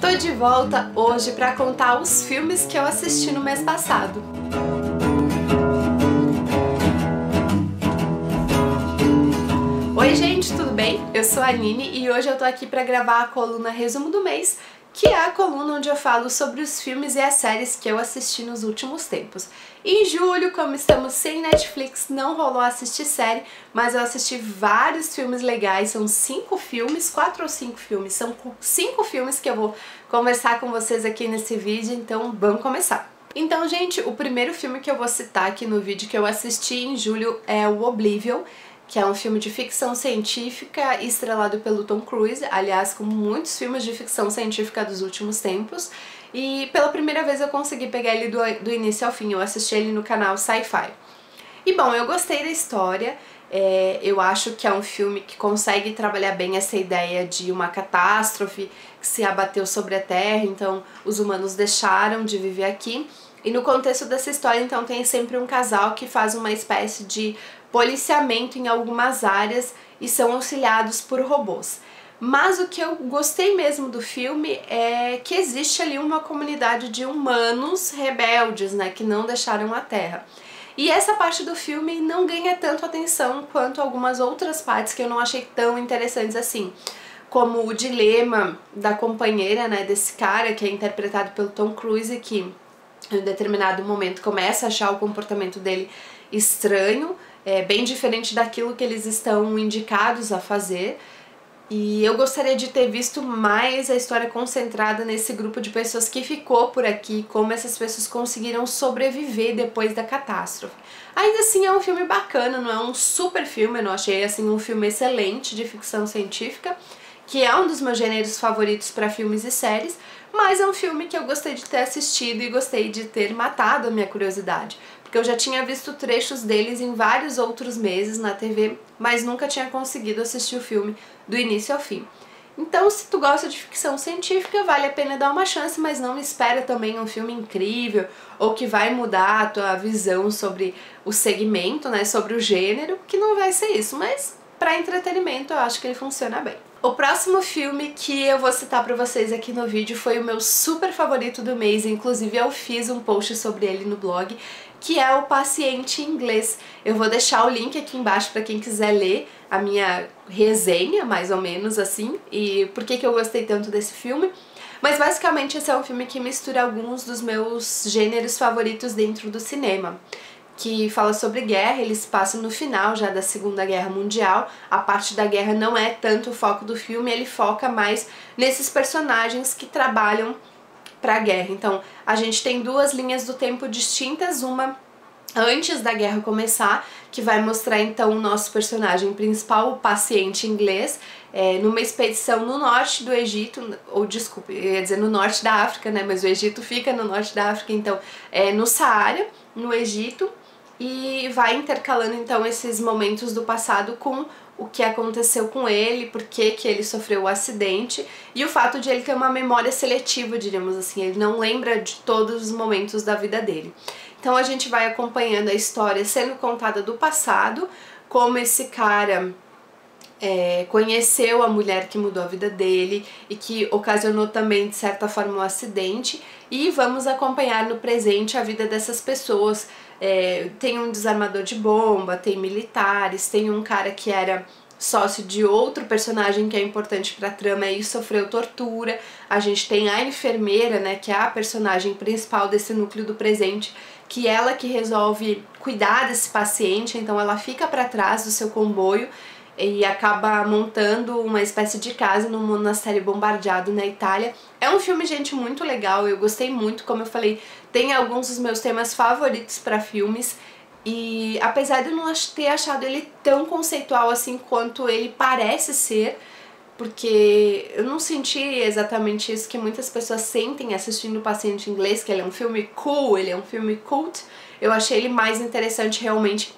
Tô de volta hoje para contar os filmes que eu assisti no mês passado. Oi gente, tudo bem? Eu sou a Nini e hoje eu tô aqui para gravar a coluna Resumo do Mês, que é a coluna onde eu falo sobre os filmes e as séries que eu assisti nos últimos tempos. Em julho, como estamos sem Netflix, não rolou assistir série, mas eu assisti vários filmes legais, são cinco filmes, quatro ou cinco filmes, são cinco filmes que eu vou conversar com vocês aqui nesse vídeo, então vamos começar. Então, gente, o primeiro filme que eu vou citar aqui no vídeo que eu assisti em julho é o Oblivion, que é um filme de ficção científica estrelado pelo Tom Cruise, aliás, como muitos filmes de ficção científica dos últimos tempos. E pela primeira vez eu consegui pegar ele do, do início ao fim, eu assisti ele no canal Sci-Fi. E bom, eu gostei da história, é, eu acho que é um filme que consegue trabalhar bem essa ideia de uma catástrofe que se abateu sobre a Terra, então os humanos deixaram de viver aqui. E no contexto dessa história, então, tem sempre um casal que faz uma espécie de policiamento em algumas áreas e são auxiliados por robôs. Mas o que eu gostei mesmo do filme é que existe ali uma comunidade de humanos rebeldes, né, que não deixaram a Terra. E essa parte do filme não ganha tanto atenção quanto algumas outras partes que eu não achei tão interessantes assim. Como o dilema da companheira, né, desse cara que é interpretado pelo Tom Cruise, que em determinado momento começa a achar o comportamento dele estranho, é bem diferente daquilo que eles estão indicados a fazer. E eu gostaria de ter visto mais a história concentrada nesse grupo de pessoas que ficou por aqui, como essas pessoas conseguiram sobreviver depois da catástrofe. Ainda assim é um filme bacana, não é um super filme, eu não achei assim um filme excelente de ficção científica, que é um dos meus gêneros favoritos para filmes e séries, mas é um filme que eu gostei de ter assistido e gostei de ter matado a minha curiosidade, porque eu já tinha visto trechos deles em vários outros meses na TV, mas nunca tinha conseguido assistir o filme do início ao fim. Então, se tu gosta de ficção científica, vale a pena dar uma chance, mas não espera também um filme incrível ou que vai mudar a tua visão sobre o segmento, né, sobre o gênero, que não vai ser isso, mas para entretenimento eu acho que ele funciona bem. O próximo filme que eu vou citar para vocês aqui no vídeo foi o meu super favorito do mês, inclusive eu fiz um post sobre ele no blog, que é o Paciente Inglês. Eu vou deixar o link aqui embaixo para quem quiser ler a minha resenha, mais ou menos assim, e por que, que eu gostei tanto desse filme. Mas basicamente esse é um filme que mistura alguns dos meus gêneros favoritos dentro do cinema que fala sobre guerra, eles passam no final já da Segunda Guerra Mundial. A parte da guerra não é tanto o foco do filme, ele foca mais nesses personagens que trabalham para a guerra. Então, a gente tem duas linhas do tempo distintas, uma antes da guerra começar, que vai mostrar então o nosso personagem principal, o paciente inglês, é, numa expedição no norte do Egito, ou desculpe, ia dizer no norte da África, né? Mas o Egito fica no norte da África, então é no Saara, no Egito, e vai intercalando então esses momentos do passado com o que aconteceu com ele, por que, que ele sofreu o acidente e o fato de ele ter uma memória seletiva, diríamos assim, ele não lembra de todos os momentos da vida dele. Então a gente vai acompanhando a história sendo contada do passado, como esse cara é, conheceu a mulher que mudou a vida dele e que ocasionou também, de certa forma, um acidente, e vamos acompanhar no presente a vida dessas pessoas é, tem um desarmador de bomba, tem militares, tem um cara que era sócio de outro personagem que é importante para a trama e sofreu tortura. A gente tem a enfermeira, né, que é a personagem principal desse núcleo do presente, que ela que resolve cuidar desse paciente, então ela fica para trás do seu comboio e acaba montando uma espécie de casa num monastério bombardeado na Itália. É um filme, gente, muito legal, eu gostei muito, como eu falei, tem alguns dos meus temas favoritos para filmes e apesar de eu não ter achado ele tão conceitual assim quanto ele parece ser, porque eu não senti exatamente isso que muitas pessoas sentem assistindo O Paciente Inglês, que ele é um filme cool, ele é um filme cult. Eu achei ele mais interessante realmente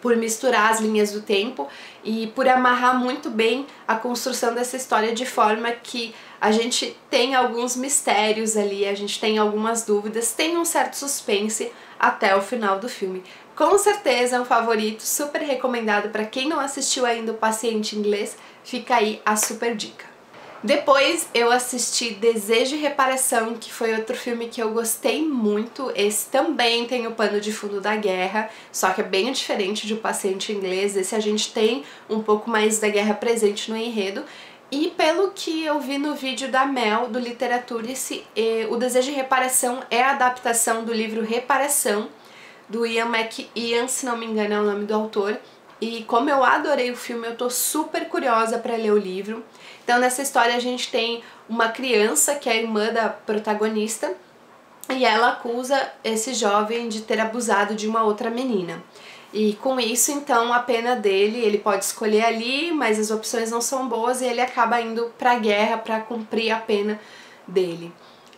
por misturar as linhas do tempo e por amarrar muito bem a construção dessa história de forma que a gente tem alguns mistérios ali, a gente tem algumas dúvidas, tem um certo suspense até o final do filme. Com certeza é um favorito, super recomendado para quem não assistiu ainda o Paciente Inglês, fica aí a super dica. Depois eu assisti Desejo e Reparação, que foi outro filme que eu gostei muito. Esse também tem o pano de fundo da guerra, só que é bem diferente de O Paciente Inglês. Esse a gente tem um pouco mais da guerra presente no enredo. E pelo que eu vi no vídeo da Mel, do Literaturice, O Desejo de Reparação é a adaptação do livro Reparação, do Ian McIan, se não me engano é o nome do autor. E como eu adorei o filme, eu tô super curiosa para ler o livro. Então nessa história a gente tem uma criança que é a irmã da protagonista e ela acusa esse jovem de ter abusado de uma outra menina. E com isso, então, a pena dele, ele pode escolher ali, mas as opções não são boas e ele acaba indo pra guerra para cumprir a pena dele.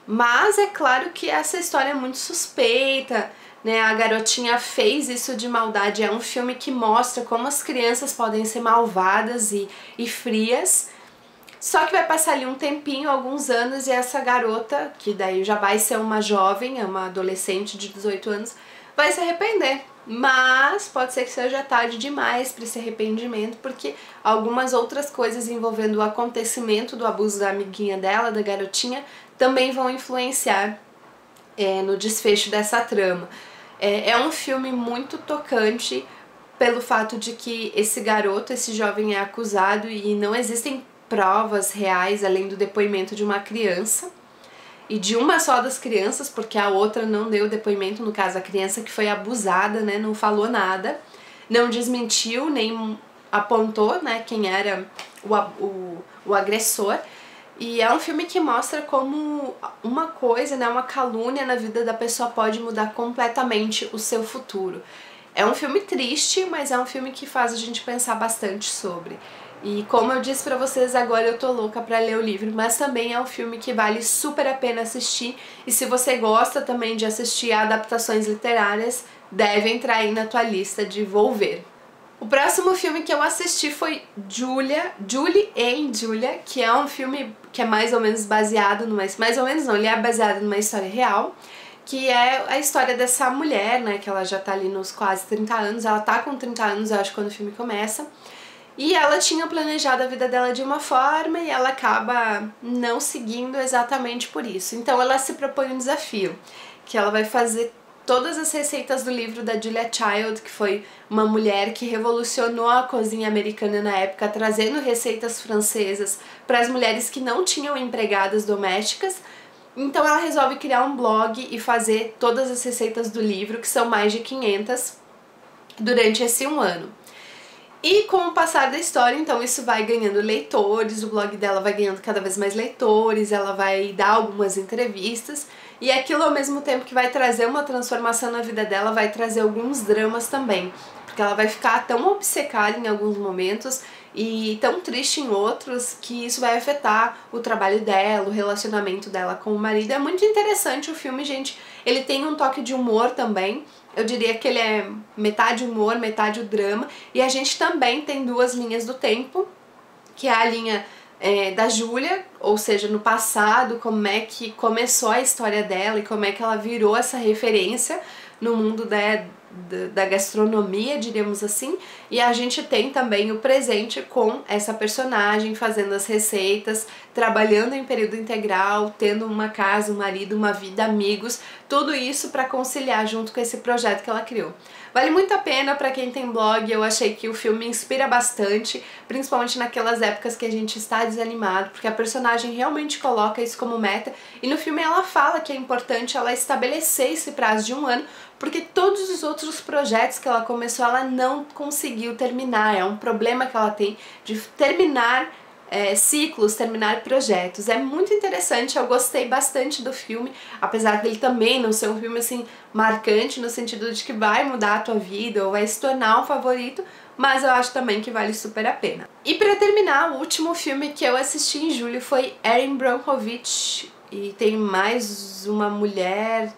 Mas é claro que essa história é muito suspeita, né? A garotinha fez isso de maldade. É um filme que mostra como as crianças podem ser malvadas e, e frias. Só que vai passar ali um tempinho, alguns anos, e essa garota, que daí já vai ser uma jovem, é uma adolescente de 18 anos, vai se arrepender mas pode ser que seja tarde demais para esse arrependimento, porque algumas outras coisas envolvendo o acontecimento do abuso da amiguinha dela, da garotinha, também vão influenciar é, no desfecho dessa trama. É, é um filme muito tocante pelo fato de que esse garoto, esse jovem é acusado e não existem provas reais além do depoimento de uma criança e de uma só das crianças, porque a outra não deu depoimento, no caso a criança que foi abusada, né, não falou nada, não desmentiu, nem apontou, né, quem era o, o, o agressor. E é um filme que mostra como uma coisa, né, uma calúnia na vida da pessoa pode mudar completamente o seu futuro. É um filme triste, mas é um filme que faz a gente pensar bastante sobre. E como eu disse pra vocês, agora eu tô louca pra ler o livro, mas também é um filme que vale super a pena assistir. E se você gosta também de assistir a adaptações literárias, deve entrar aí na tua lista de vou ver. O próximo filme que eu assisti foi Julia, Julie and Julia, que é um filme que é mais ou menos baseado numa... Mais ou menos não, ele é baseado numa história real, que é a história dessa mulher, né, que ela já tá ali nos quase 30 anos, ela tá com 30 anos, eu acho, quando o filme começa, e ela tinha planejado a vida dela de uma forma e ela acaba não seguindo exatamente por isso. Então ela se propõe um desafio, que ela vai fazer todas as receitas do livro da Julia Child, que foi uma mulher que revolucionou a cozinha americana na época, trazendo receitas francesas para as mulheres que não tinham empregadas domésticas. Então ela resolve criar um blog e fazer todas as receitas do livro, que são mais de 500, durante esse um ano. E com o passar da história, então isso vai ganhando leitores, o blog dela vai ganhando cada vez mais leitores, ela vai dar algumas entrevistas e aquilo ao mesmo tempo que vai trazer uma transformação na vida dela, vai trazer alguns dramas também, porque ela vai ficar tão obcecada em alguns momentos e tão triste em outros que isso vai afetar o trabalho dela, o relacionamento dela com o marido. É muito interessante o filme, gente. Ele tem um toque de humor também, eu diria que ele é metade humor, metade o drama. E a gente também tem duas linhas do tempo, que é a linha é, da Júlia, ou seja, no passado, como é que começou a história dela e como é que ela virou essa referência no mundo da, da gastronomia, diríamos assim, e a gente tem também o presente com essa personagem fazendo as receitas, trabalhando em período integral, tendo uma casa, um marido, uma vida, amigos, tudo isso para conciliar junto com esse projeto que ela criou. Vale muito a pena para quem tem blog, eu achei que o filme inspira bastante, principalmente naquelas épocas que a gente está desanimado, porque a personagem realmente coloca isso como meta, e no filme ela fala que é importante ela estabelecer esse prazo de um ano, porque todos os outros projetos que ela começou ela não conseguiu terminar, é um problema que ela tem de terminar é, ciclos, terminar projetos. É muito interessante, eu gostei bastante do filme, apesar dele também não ser um filme assim marcante no sentido de que vai mudar a tua vida ou vai se tornar um favorito, mas eu acho também que vale super a pena. E para terminar, o último filme que eu assisti em julho foi Erin Brockovich e tem mais uma mulher,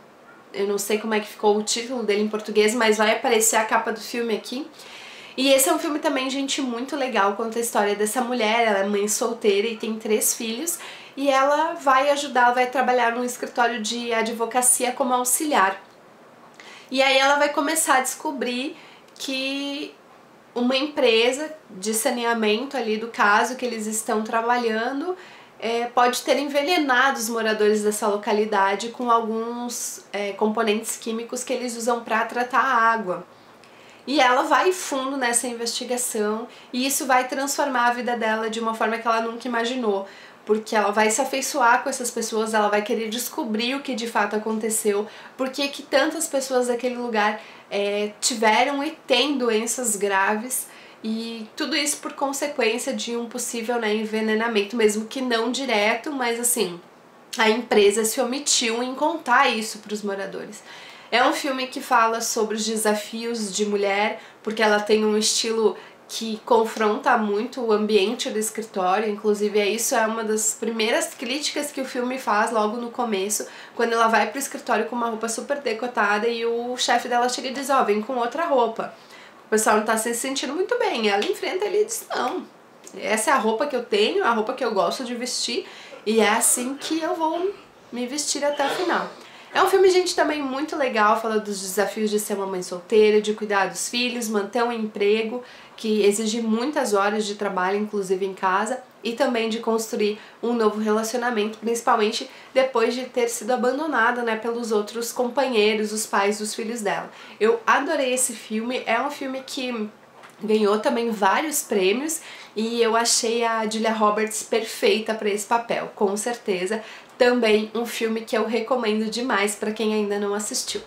eu não sei como é que ficou o título dele em português, mas vai aparecer a capa do filme aqui. E esse é um filme também, gente, muito legal, conta a história dessa mulher, ela é mãe solteira e tem três filhos, e ela vai ajudar, vai trabalhar num escritório de advocacia como auxiliar. E aí ela vai começar a descobrir que uma empresa de saneamento ali do caso que eles estão trabalhando é, pode ter envenenado os moradores dessa localidade com alguns é, componentes químicos que eles usam para tratar a água. E ela vai fundo nessa investigação e isso vai transformar a vida dela de uma forma que ela nunca imaginou, porque ela vai se afeiçoar com essas pessoas, ela vai querer descobrir o que de fato aconteceu, porque que tantas pessoas daquele lugar é, tiveram e têm doenças graves e tudo isso por consequência de um possível né, envenenamento, mesmo que não direto, mas assim, a empresa se omitiu em contar isso para os moradores. É um filme que fala sobre os desafios de mulher, porque ela tem um estilo que confronta muito o ambiente do escritório, inclusive é isso é uma das primeiras críticas que o filme faz logo no começo, quando ela vai pro escritório com uma roupa super decotada e o chefe dela chega e diz, ó, oh, vem com outra roupa. O pessoal não tá se sentindo muito bem. Ela enfrenta ele e diz, não, essa é a roupa que eu tenho, a roupa que eu gosto de vestir e é assim que eu vou me vestir até o final. É um filme, gente, também muito legal, fala dos desafios de ser uma mãe solteira, de cuidar dos filhos, manter um emprego que exige muitas horas de trabalho, inclusive em casa, e também de construir um novo relacionamento, principalmente depois de ter sido abandonada, né, pelos outros companheiros, os pais dos filhos dela. Eu adorei esse filme, é um filme que ganhou também vários prêmios e eu achei a Julia Roberts perfeita para esse papel, com certeza. Também um filme que eu recomendo demais para quem ainda não assistiu.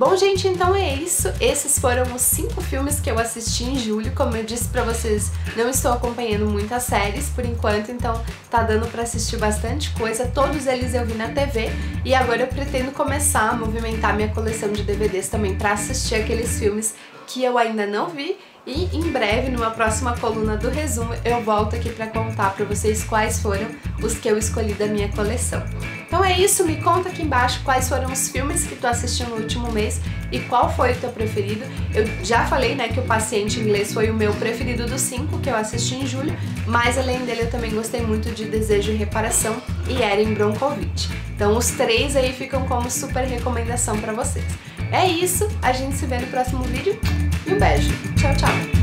Bom, gente, então é isso. Esses foram os cinco filmes que eu assisti em julho. Como eu disse pra vocês, não estou acompanhando muitas séries por enquanto, então tá dando pra assistir bastante coisa. Todos eles eu vi na TV e agora eu pretendo começar a movimentar minha coleção de DVDs também pra assistir aqueles filmes que eu ainda não vi e em breve, numa próxima coluna do resumo, eu volto aqui para contar para vocês quais foram os que eu escolhi da minha coleção. Então é isso, me conta aqui embaixo quais foram os filmes que tu assistiu no último mês e qual foi o teu preferido. Eu já falei, né, que o Paciente Inglês foi o meu preferido dos cinco que eu assisti em julho, mas além dele eu também gostei muito de Desejo e Reparação e Erin Bronkovich. Então os três aí ficam como super recomendação para vocês. É isso, a gente se vê no próximo vídeo e um beijo. Tchau, tchau.